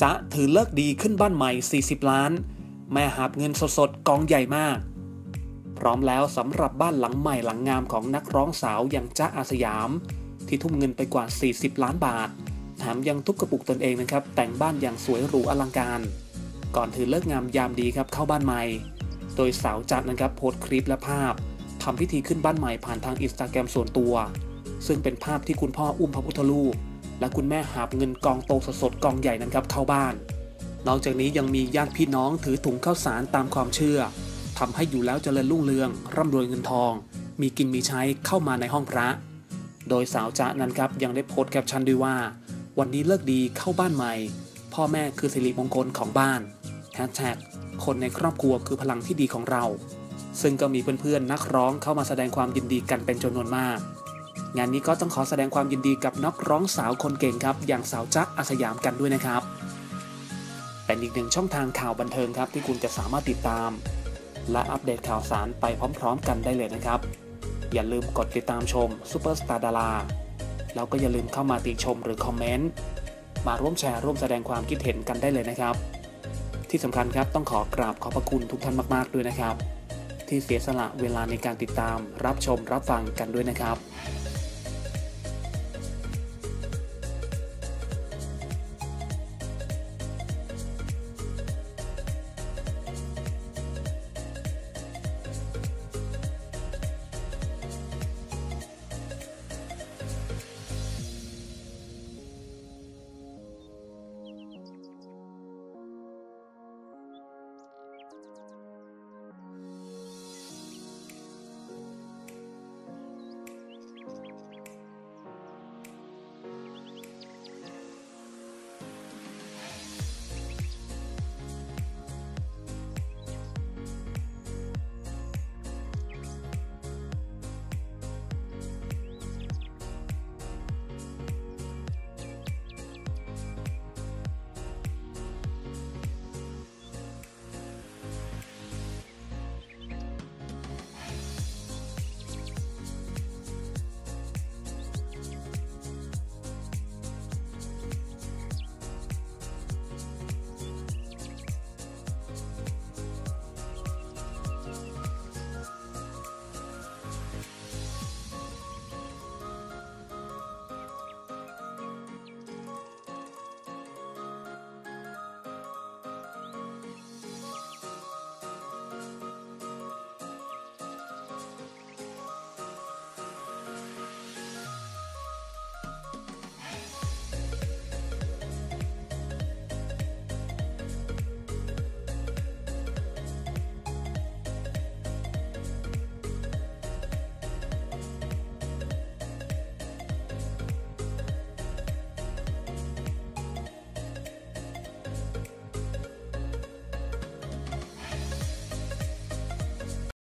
จ๊ะถือเลิกดีขึ้นบ้านใหม่ 40 ล้าน แม่หาบเงินสดๆกองใหญ่มาก พร้อมแล้วสำหรับบ้านหลังใหม่หลังงามของนักร้องสาวอย่างจ๊ะอาสยาม ที่ทุ่มเงินไปกว่า 40 ล้านบาทแถมยังทุบกระปุกตนเองนะครับ แต่งบ้านอย่างสวยหรูอลังการ ก่อนถือเลิกงามยามดีครับเข้าบ้านใหม่ โดยสาวจัดนะครับโพสต์คลิปและภาพทำพิธีขึ้นบ้านใหม่ผ่านทางอินสตาแกรมส่วนตัว ซึ่งเป็นภาพที่คุณพ่ออุ้มพระพุทธรูป และคุณแม่หาบเงินกองโตสดๆกองใหญ่นั้นครับเข้าบ้าน นอกจากนี้ยังมีญาติพี่น้องถือถุงข้าวสารตามความเชื่อทำให้อยู่แล้วเจริญรุ่งเรือง ร่ำรวยเงินทอง มีกินมีใช้เข้ามาในห้องพระ โดยสาวจ๊ะนั้นครับยังได้โพสต์แคปชั่นด้วยว่า วันนี้ฤกษ์ดีเข้าบ้านใหม่ พ่อแม่คือสิริมงคลของบ้านแฮชแท็กคนในครอบครัวคือพลังที่ดีของเรา ซึ่งก็มีเพื่อนๆนักร้องเข้ามาแสดงความยินดีกันเป็นจำนวนมาก งานนี้ก็ต้องขอแสดงความยินดีกับนักร้องสาวคนเก่งครับ อย่างสาวจ๊ะอาร์สยามกันด้วยนะครับ เป็นอีกหนึ่งช่องทางข่าวบันเทิงครับ ที่คุณจะสามารถติดตาม และอัปเดตข่าวสารไปพร้อม ๆ กันได้เลยนะครับ อย่าลืมกดติดตามชมซูเปอร์สตาร์ดาราแล้วก็อย่าลืมเข้ามาติชมหรือคอมเมนต์มาร่วมแชร์ร่วมแสดงความคิดเห็นกันได้เลยนะครับ ที่สำคัญครับต้องขอกราบขอบพระคุณทุกท่านมากๆด้วยนะครับ ที่เสียสละเวลาในการติดตามรับชมรับฟังกันด้วยนะครับ